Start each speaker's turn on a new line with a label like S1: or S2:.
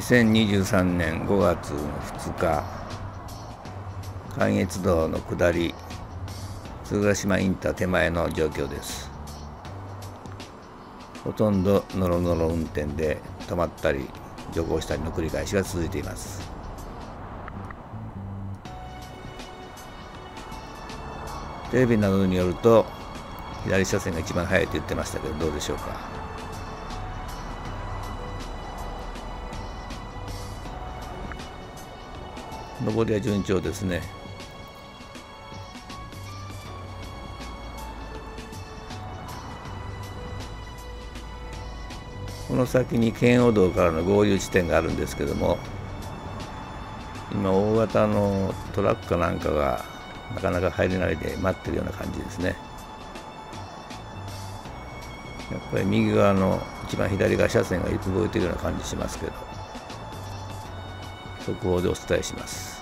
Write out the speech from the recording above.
S1: 2023年5月2日関越道の下り鶴ヶ島インター手前の状況です。ほとんどノロノロ運転で止まったり徐行したりの繰り返しが続いています。テレビなどによると左車線が一番速いと言ってましたけどどうでしょうか。上りは順調ですね。この先に圏央道からの合流地点があるんですけども今大型のトラックかなんかがなかなか入れないで待ってるような感じですね。やっぱり右側の一番左側車線が動いてるような感じしますけど。速報でお伝えします。